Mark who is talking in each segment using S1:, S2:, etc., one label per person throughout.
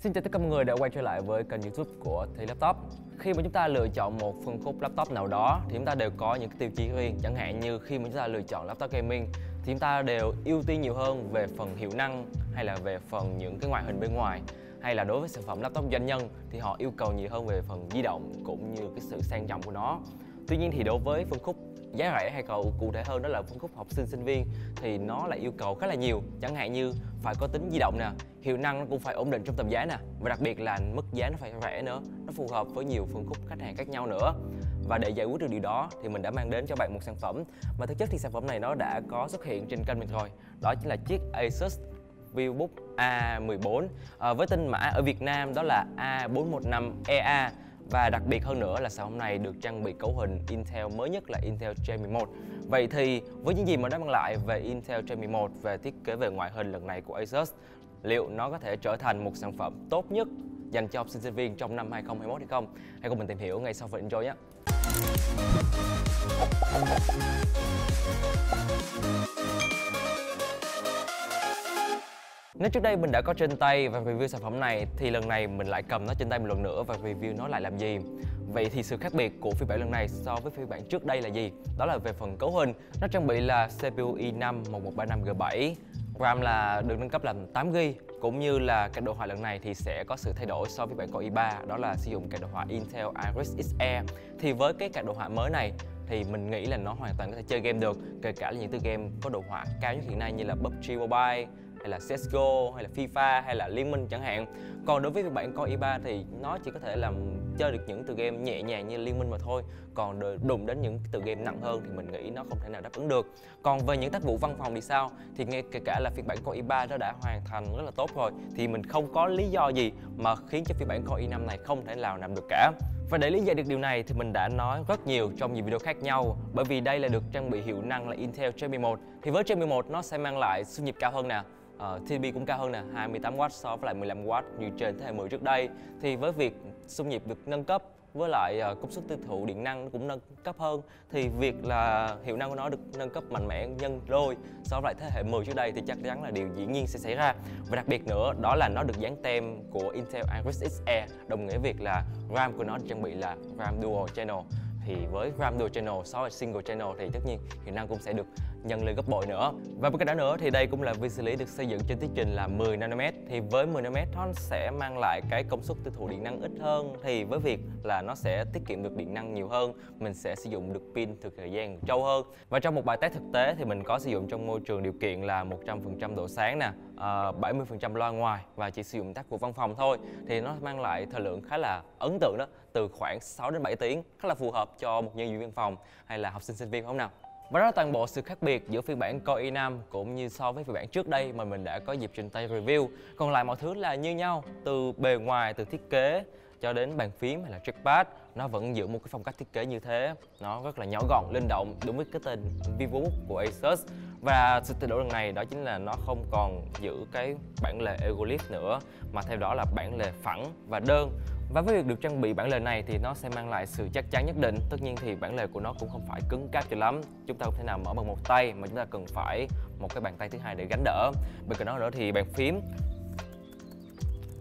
S1: Xin chào tất cả mọi người đã quay trở lại với kênh youtube của thi Laptop. Khi mà chúng ta lựa chọn một phân khúc laptop nào đó thì chúng ta đều có những cái tiêu chí riêng. Chẳng hạn như khi mà chúng ta lựa chọn laptop gaming thì chúng ta đều ưu tiên nhiều hơn về phần hiệu năng hay là về phần những cái ngoại hình bên ngoài. Hay là đối với sản phẩm laptop doanh nhân thì họ yêu cầu nhiều hơn về phần di động cũng như cái sự sang trọng của nó. Tuy nhiên thì đối với phân khúc giá rẻ hay cầu cụ thể hơn đó là phân khúc học sinh sinh viên thì nó lại yêu cầu khá là nhiều. Chẳng hạn như phải có tính di động nè hiệu năng nó cũng phải ổn định trong tầm giá nè và đặc biệt là mức giá nó phải rẻ nữa nó phù hợp với nhiều phân khúc khách hàng khác nhau nữa. Và để giải quyết được điều đó thì mình đã mang đến cho bạn một sản phẩm mà thực chất thì sản phẩm này nó đã có xuất hiện trên kênh mình rồi. Đó chính là chiếc Asus Vivobook A14 à, ờ, với tên mã ở Việt Nam đó là A415EA và đặc biệt hơn nữa là sản phẩm này được trang bị cấu hình Intel mới nhất là Intel J11 Vậy thì với những gì mà nó mang lại về Intel J11 về thiết kế về ngoại hình lần này của Asus, liệu nó có thể trở thành một sản phẩm tốt nhất dành cho học sinh sinh viên trong năm 2021 hay không? Hãy cùng mình tìm hiểu ngay sau phần intro nhé. Nếu trước đây mình đã có trên tay và review sản phẩm này thì lần này mình lại cầm nó trên tay một lần nữa và review nó lại làm gì? Vậy thì sự khác biệt của phiên bản lần này so với phiên bản trước đây là gì? Đó là về phần cấu hình. Nó trang bị là CPU i5 1135G7, RAM là được nâng cấp làm 8GB cũng như là cái đồ họa lần này thì sẽ có sự thay đổi so với bản Core i3 đó là sử dụng cái đồ họa Intel Iris Xe. Thì với cái card đồ họa mới này thì mình nghĩ là nó hoàn toàn có thể chơi game được kể cả là những tựa game có đồ họa cao nhất hiện nay như là PUBG Mobile hay là CSGO hay là FIFA, hay là Liên Minh chẳng hạn. Còn đối với phiên bản Core i3 thì nó chỉ có thể làm chơi được những tựa game nhẹ nhàng như Liên Minh mà thôi. Còn đụng đến những tựa game nặng hơn thì mình nghĩ nó không thể nào đáp ứng được. Còn về những tác vụ văn phòng thì sao? Thì ngay kể cả là phiên bản Core i3 nó đã hoàn thành rất là tốt rồi, thì mình không có lý do gì mà khiến cho phiên bản Core i5 này không thể nào làm được cả. Và để lý giải được điều này thì mình đã nói rất nhiều trong nhiều video khác nhau, bởi vì đây là được trang bị hiệu năng là Intel J11 thì với J11 nó sẽ mang lại xuất nhịp cao hơn nè. Ờ, uh, TDP cũng cao hơn nè 28W so với lại 15W như trên thế hệ 10 trước đây. Thì với việc xung nhịp được nâng cấp với lại uh, công suất tiêu thụ điện năng cũng nâng cấp hơn thì việc là hiệu năng của nó được nâng cấp mạnh mẽ nhân đôi so với lại thế hệ 10 trước đây thì chắc chắn là điều dĩ nhiên sẽ xảy ra. Và đặc biệt nữa đó là nó được dán tem của Intel Iris Xe đồng nghĩa việc là RAM của nó trang bị là RAM Dual Channel. Thì với RAM Dual Channel so với Single Channel thì tất nhiên hiệu năng cũng sẽ được nhân lên gấp bội nữa. Và một cái đó nữa thì đây cũng là vi xử lý được xây dựng trên tiết trình là 10 nanomet. Thì với 10 nanomet nó sẽ mang lại cái công suất tiêu thụ điện năng ít hơn. Thì với việc là nó sẽ tiết kiệm được điện năng nhiều hơn mình sẽ sử dụng được pin thực thời gian trâu hơn. Và trong một bài test thực tế thì mình có sử dụng trong môi trường điều kiện là 100% độ sáng nè ờ, uh, 70% loa ngoài và chỉ sử dụng tác vụ văn phòng thôi. Thì nó mang lại thời lượng khá là ấn tượng đó từ khoảng 6 đến 7 tiếng khá là phù hợp cho một nhân viên văn phòng hay là học sinh sinh viên không nào? Và đó là toàn bộ sự khác biệt giữa phiên bản Core i5 cũng như so với phiên bản trước đây mà mình đã có dịp trình tay review. Còn lại mọi thứ là như nhau, từ bề ngoài, từ thiết kế cho đến bàn phím hay là trackpad nó vẫn giữ một cái phong cách thiết kế như thế. Nó rất là nhỏ gọn linh động đúng với cái tên VivoBook của Asus. Và sự thay đổi lần này đó chính là nó không còn giữ cái bản lề Egolith nữa mà theo đó là bản lề phẳng và đơn và với việc được trang bị bản lề này thì nó sẽ mang lại sự chắc chắn nhất định. Tất nhiên thì bản lề của nó cũng không phải cứng cáp cho lắm. Chúng ta không thể nào mở bằng một tay, mà chúng ta cần phải một cái bàn tay thứ hai để gánh đỡ. Bên cạnh đó nữa thì bàn phím.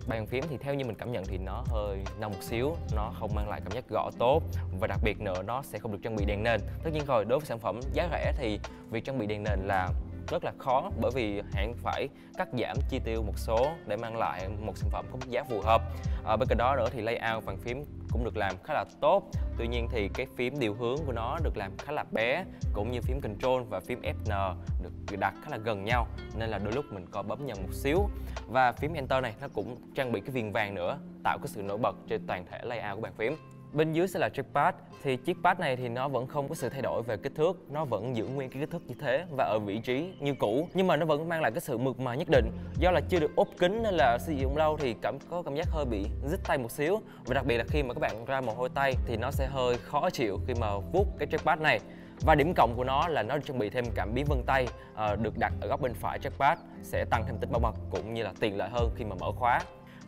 S1: Bàn phím thì theo như mình cảm nhận thì nó hơi nông một xíu, nó không mang lại cảm giác gõ tốt. Và đặc biệt nữa, nó sẽ không được trang bị đèn nền. Tất nhiên rồi, đối với sản phẩm giá rẻ thì việc trang bị đèn nền là rất là khó bởi vì hãng phải cắt giảm chi tiêu một số để mang lại một sản phẩm có mức giá phù hợp. À, bên cạnh đó nữa thì layout bàn phím cũng được làm khá là tốt. Tuy nhiên thì cái phím điều hướng của nó được làm khá là bé cũng như phím control và phím Fn được đặt khá là gần nhau nên là đôi lúc mình có bấm nhầm một xíu. Và phím enter này nó cũng trang bị cái viền vàng nữa tạo cái sự nổi bật trên toàn thể layout của bàn phím. Bên dưới sẽ là trackpad thì chiếc pad này thì nó vẫn không có sự thay đổi về kích thước, nó vẫn giữ nguyên cái kích thước như thế và ở vị trí như cũ nhưng mà nó vẫn mang lại cái sự mượt mà nhất định. Do là chưa được ốp kính nên là sử dụng lâu thì cảm có cảm giác hơi bị rít tay một xíu và đặc biệt là khi mà các bạn ra mồ hôi tay thì nó sẽ hơi khó chịu khi mà vuốt cái trackpad này. Và điểm cộng của nó là nó được trang bị thêm cảm biến vân tay uh, được đặt ở góc bên phải trackpad sẽ tăng thêm tính bảo mật cũng như là tiện lợi hơn khi mà mở khóa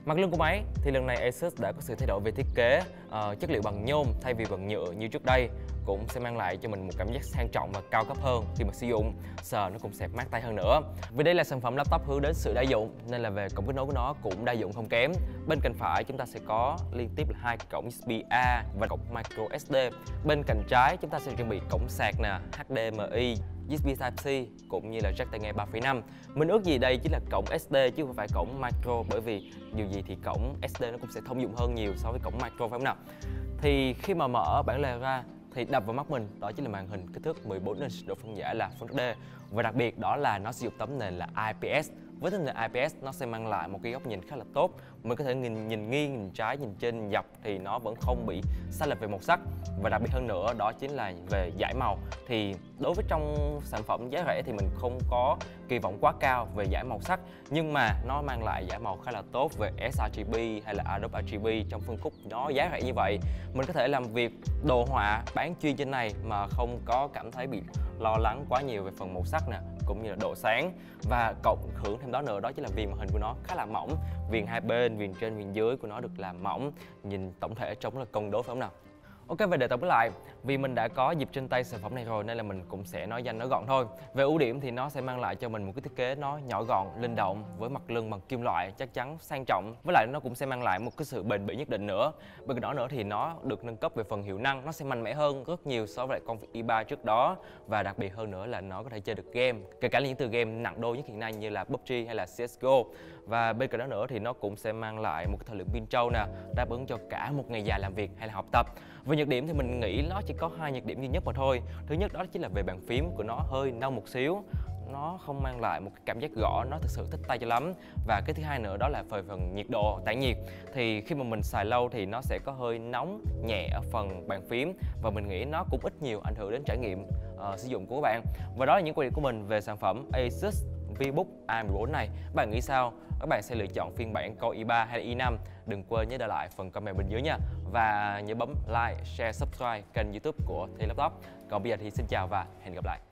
S1: Mặt lưng của máy thì lần này Asus đã có sự thay đổi về thiết kế, uh, chất liệu bằng nhôm thay vì bằng nhựa như trước đây cũng sẽ mang lại cho mình một cảm giác sang trọng và cao cấp hơn khi mà sử dụng. Sờ nó cũng sẽ mát tay hơn nữa. Vì đây là sản phẩm laptop hướng đến sự đa dụng nên là về cổng kết nối của nó cũng đa dụng không kém. Bên cạnh phải chúng ta sẽ có liên tiếp là hai cổng USB A và cổng micro SD bên cạnh trái chúng ta sẽ chuẩn bị cổng sạc nè HDMI USB Type-C cũng như là jack tai nghe 3.5 Mình ước gì đây chính là cổng SD chứ không phải cổng micro, bởi vì dù gì thì cổng SD nó cũng sẽ thông dụng hơn nhiều so với cổng micro, phải không nào? Thì khi mà mở bản lề ra thì đập vào mắt mình, đó chính là màn hình kích thước 14 inch độ phân giải là Full HD và đặc biệt đó là nó sử dụng tấm nền là IPS với tính nền IPS nó sẽ mang lại một cái góc nhìn khá là tốt. Mình có thể nhìn nhìn nghiêng, nhìn trái, nhìn trên, nhìn dọc thì nó vẫn không bị sai lệch về màu sắc. Và đặc biệt hơn nữa, đó chính là về giải màu. Thì đối với trong sản phẩm giá rẻ thì mình không có kỳ vọng quá cao về giải màu sắc. Nhưng mà nó mang lại giải màu khá là tốt về sRGB hay là Adobe RGB trong phân khúc nó giá rẻ như vậy. Mình có thể làm việc đồ họa, bán chuyên trên này mà không có cảm thấy bị lo lắng quá nhiều về phần màu sắc nè, cũng như là độ sáng. Và cộng hưởng thêm đó nữa, đó chính là viền màn hình của nó khá là mỏng. Viền hai bên, viền trên, viền dưới của nó được làm mỏng. Nhìn tổng thể trông là cân đối phải không nào? Ok về để tổng lại Vì mình đã có dịp trên tay sản phẩm này rồi nên là mình cũng sẽ nói nhanh nói gọn thôi. Về ưu điểm thì nó sẽ mang lại cho mình một cái thiết kế nó nhỏ gọn, linh động Với mặt lưng bằng kim loại chắc chắn sang trọng. Với lại nó cũng sẽ mang lại một cái sự bền bỉ nhất định nữa. Bên cạnh đó nữa thì nó được nâng cấp về phần hiệu năng Nó sẽ mạnh mẽ hơn rất nhiều so với lại con i3 trước đó. Và đặc biệt hơn nữa là nó có thể chơi được game Kể cả những từ game nặng đô nhất hiện nay như là PUBG hay là CSGO và bên cạnh đó nữa thì nó cũng sẽ mang lại một cái thời lượng pin trâu nè Đáp ứng cho cả một ngày dài làm việc hay là học tập. Về nhược điểm thì mình nghĩ nó chỉ có hai nhược điểm duy nhất mà thôi. Thứ nhất đó chính là về bàn phím của nó hơi nông một xíu. Nó không mang lại một cái cảm giác gõ nó thực sự thích tay cho lắm. Và cái thứ hai nữa đó là về phần nhiệt độ tản nhiệt. Thì khi mà mình xài lâu thì nó sẽ có hơi nóng nhẹ ở phần bàn phím và mình nghĩ nó cũng ít nhiều ảnh hưởng đến trải nghiệm uh, sử dụng của các bạn. Và đó là những quan điểm của mình về sản phẩm Asus VBook A14 này. Các bạn nghĩ sao? Các bạn sẽ lựa chọn phiên bản Core i3 hay là i5 đừng quên nhớ để lại phần comment bên dưới nha. Và nhớ bấm like, share, subscribe kênh youtube của Thi Laptop. Còn bây giờ thì xin chào và hẹn gặp lại.